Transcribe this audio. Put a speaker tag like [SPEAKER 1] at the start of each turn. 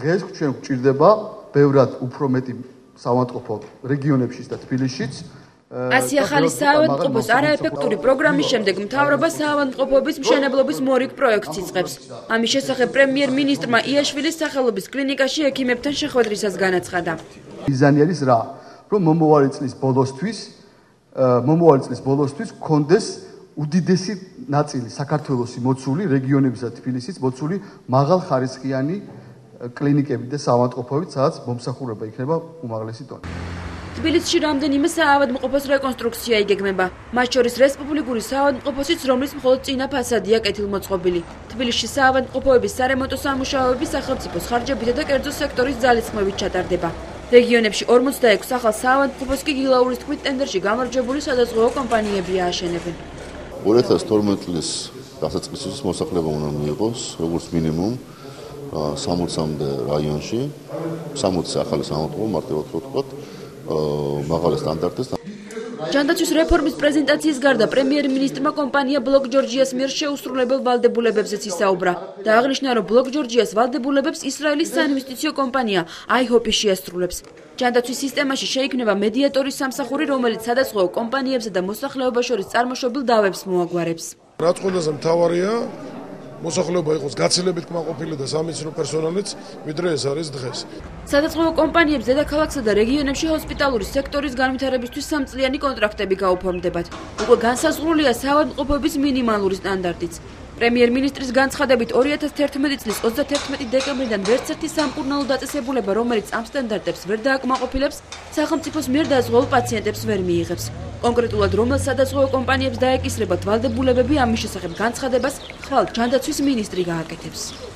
[SPEAKER 1] დღეს ჩვენ გვჭირდება ბევრად უფრო მეტი სამავთყოფო რეგიონებშიც და თბილისშიც.
[SPEAKER 2] ასი ახალი საავადმყოფოს არაეფექტური პროგრამის შემდეგ მთავრობა საავადმყოფოების მშენებლობის მორიგ პროექტს იწყებს. ამის შესახებ პრემიერ-მინისტრმა იაშვილის სახელობის კლინიკაში ექიმებთან შეხვედრისას განაცხადა.
[SPEAKER 1] მიზანი არის რა? რომ მომოვალი წლის ბოლოსთვის მომოვალი წლის ბოლოსთვის კონდეს უდიდესი ნაწილი საქართველოსი მოცული რეგიონებისა და თბილისის მოცული მაღალხარისხიანი კლინიკები და საავადმყოფოები, სადაც მომსახურება იქნება უმაღლესი დონე.
[SPEAKER 2] თბილისში რამდენიმე საავადმყოფოს რეკონსტრუქცია იგეგმება. მათ შორის რესპუბლიკური საავადმყოფოსიც, რომლის მხოლოდ წინა ფასადია კეთილმოწყობილი. თბილისში საავადმყოფოების სარემონტო სამუშაოები სახელმწიფოს ხარჯებითა და კერძო სექტორის ძალისხმევით ჩატარდება. რეგიონებში 46 ახალ საავადმყოფოს კი გილაურის თქმით ტენდერში გამარჯვებული სადაზღვეო კომპანიებია აშენებენ.
[SPEAKER 3] 2012 წლის დასაწყისის მოსახლეობა უნდა მიიღოს როგორც მინიმუმ 60-მდე რაიონში 60 ახალი საავადმყოფო მარტივად რო ვთქვათ მაღალი სტანდარტის
[SPEAKER 2] ჯანდაცვის რეფორმის პრეზენტაციის გარდა პრემიერ-მინისტრმა კომპანია ბლოკ ჯორჯიას მიერ შეუსრულებელ ვალდებულებებზეც ისაუბრა და აღნიშნა, რომ ბლოკ ჯორჯიას ვალდებულებებს ისრაელის საინვესტიციო კომპანია აიჰოპი შეასრულებს. ჯანდაცვის სისტემაში შეიქმნება მედიატორის სამსახური, რომელიც სადაზღვეო კომპანიებსა და მოსახლეობას შორის წარმოშობილ დავებს მოაგვარებს.
[SPEAKER 4] რაც ყველაზე მთავარია, მოსახლეობა იყოს გაცილებით კმაყოფილი და სამეცნიერო პერსონალიც ვიდრე ეს არის დღეს.
[SPEAKER 2] სადაწყობო კომპანიებს დედაქალაქსა და რეგიონებში ჰოსპიტალური სექტორის განვითარებისთვის სამწლიანი კონტრაქტები გაუფორმდებათ. უკვე განსაზღვრულია საავადმყოფოების მინიმალური სტანდარტიც. პრემიერ-მინისტრის განცხადებით 2011 წლის 31 დეკემბრიდან ვერც ერთი სამკურნალო დაწესებულება, რომელიც ამ სტანდარტებს ვერ დააკმაყოფილებს, სახელმწიფოს მიერ დაზღვეულ პაციენტებს ვერ მიიღებს. კონკრეტულად რომელ სადაზღვეო კომპანიებს დაეკისრება ვალდებულებები ამის შესახებ განცხადებას ხვალ ჯანდაცვის მინისტრი გააკეთებს.